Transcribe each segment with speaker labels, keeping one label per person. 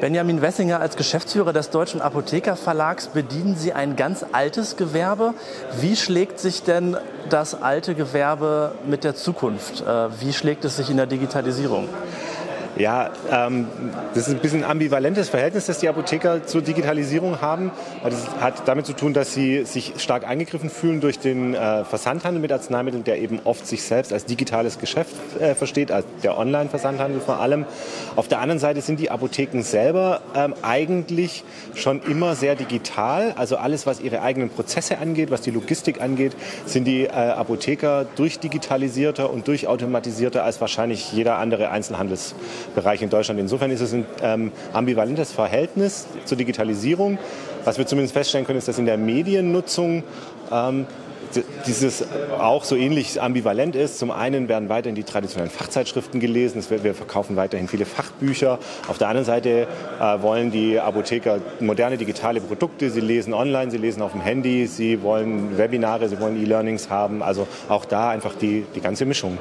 Speaker 1: Benjamin Wessinger, als Geschäftsführer des Deutschen Apothekerverlags bedienen Sie ein ganz altes Gewerbe. Wie schlägt sich denn das alte Gewerbe mit der Zukunft? Äh, wie schlägt es sich in der Digitalisierung?
Speaker 2: Ja, ähm, das ist ein bisschen ein ambivalentes Verhältnis, das die Apotheker zur Digitalisierung haben. Das hat damit zu tun, dass sie sich stark eingegriffen fühlen durch den äh, Versandhandel mit Arzneimitteln, der eben oft sich selbst als digitales Geschäft äh, versteht, als der Online-Versandhandel vor allem. Auf der anderen Seite sind die Apotheken selber ähm, eigentlich schon immer sehr digital. Also alles, was ihre eigenen Prozesse angeht, was die Logistik angeht, sind die äh, Apotheker durchdigitalisierter und durchautomatisierter als wahrscheinlich jeder andere Einzelhandels Bereich in Deutschland. Insofern ist es ein ähm, ambivalentes Verhältnis zur Digitalisierung. Was wir zumindest feststellen können, ist, dass in der Mediennutzung ähm, dieses auch so ähnlich ambivalent ist. Zum einen werden weiterhin die traditionellen Fachzeitschriften gelesen, wir verkaufen weiterhin viele Fachbücher. Auf der anderen Seite äh, wollen die Apotheker moderne digitale Produkte. Sie lesen online, sie lesen auf dem Handy, sie wollen Webinare, sie wollen E-Learnings haben. Also auch da einfach die, die ganze Mischung.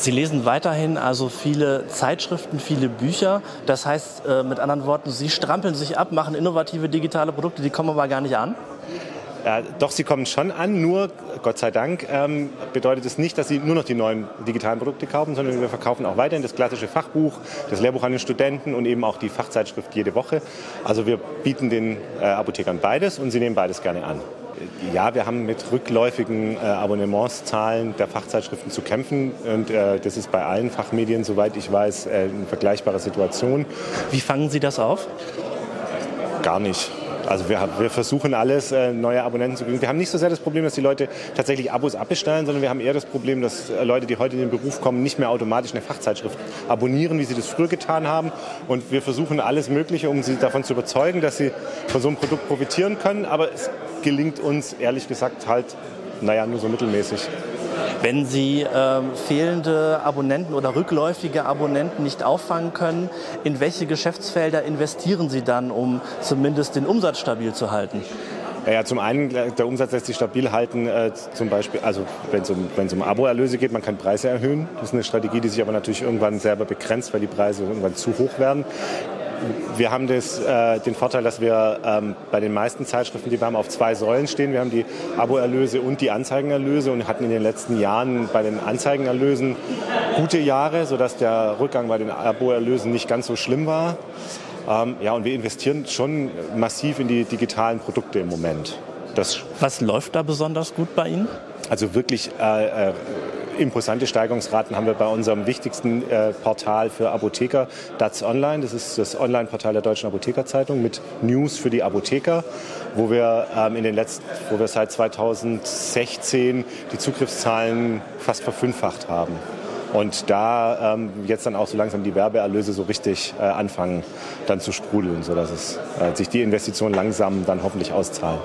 Speaker 1: Sie lesen weiterhin also viele Zeitschriften, viele Bücher. Das heißt, äh, mit anderen Worten, Sie strampeln sich ab, machen innovative digitale Produkte, die kommen aber gar nicht an?
Speaker 2: Ja, doch, sie kommen schon an, nur Gott sei Dank ähm, bedeutet es nicht, dass sie nur noch die neuen digitalen Produkte kaufen, sondern wir verkaufen auch weiterhin das klassische Fachbuch, das Lehrbuch an den Studenten und eben auch die Fachzeitschrift jede Woche. Also wir bieten den äh, Apothekern beides und sie nehmen beides gerne an ja, wir haben mit rückläufigen äh, Abonnementszahlen der Fachzeitschriften zu kämpfen. Und äh, das ist bei allen Fachmedien, soweit ich weiß, äh, eine vergleichbare Situation.
Speaker 1: Wie fangen Sie das auf?
Speaker 2: Gar nicht. Also wir, wir, versuchen alles, äh, neue Abonnenten zu kriegen. Wir haben nicht so sehr das Problem, dass die Leute tatsächlich Abos abbestellen, sondern wir haben eher das Problem, dass äh, Leute, die heute in den Beruf kommen, nicht mehr automatisch eine Fachzeitschrift abonnieren, wie sie das früher getan haben. Und wir versuchen alles Mögliche, um sie davon zu überzeugen, dass sie von so einem Produkt profitieren können. Aber es gelingt uns ehrlich gesagt halt, naja, nur so mittelmäßig.
Speaker 1: Wenn Sie äh, fehlende Abonnenten oder rückläufige Abonnenten nicht auffangen können, in welche Geschäftsfelder investieren Sie dann, um zumindest den Umsatz stabil zu halten?
Speaker 2: Ja, zum einen, äh, der Umsatz lässt sich stabil halten, äh, zum Beispiel, also wenn es um, um Abo-Erlöse geht, man kann Preise erhöhen. Das ist eine Strategie, die sich aber natürlich irgendwann selber begrenzt, weil die Preise irgendwann zu hoch werden wir haben das, äh, den Vorteil, dass wir ähm, bei den meisten Zeitschriften, die wir haben, auf zwei Säulen stehen. Wir haben die Abo-Erlöse und die Anzeigenerlöse und hatten in den letzten Jahren bei den Anzeigenerlösen gute Jahre, sodass der Rückgang bei den Abo-Erlösen nicht ganz so schlimm war. Ähm, ja, und wir investieren schon massiv in die digitalen Produkte im Moment.
Speaker 1: Das Was läuft da besonders gut bei Ihnen?
Speaker 2: Also wirklich äh, äh, imposante Steigerungsraten haben wir bei unserem wichtigsten äh, Portal für Apotheker, DATS Online. Das ist das Online-Portal der Deutschen Apothekerzeitung mit News für die Apotheker, wo wir ähm, in den letzten, wo wir seit 2016 die Zugriffszahlen fast verfünffacht haben. Und da ähm, jetzt dann auch so langsam die Werbeerlöse so richtig äh, anfangen dann zu sprudeln, sodass es, äh, sich die Investitionen langsam dann hoffentlich auszahlen.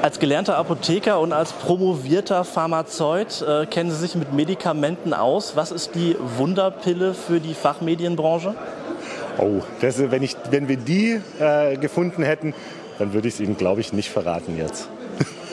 Speaker 1: Als gelernter Apotheker und als promovierter Pharmazeut äh, kennen Sie sich mit Medikamenten aus. Was ist die Wunderpille für die Fachmedienbranche?
Speaker 2: Oh, das, wenn, ich, wenn wir die äh, gefunden hätten, dann würde ich es Ihnen, glaube ich, nicht verraten jetzt.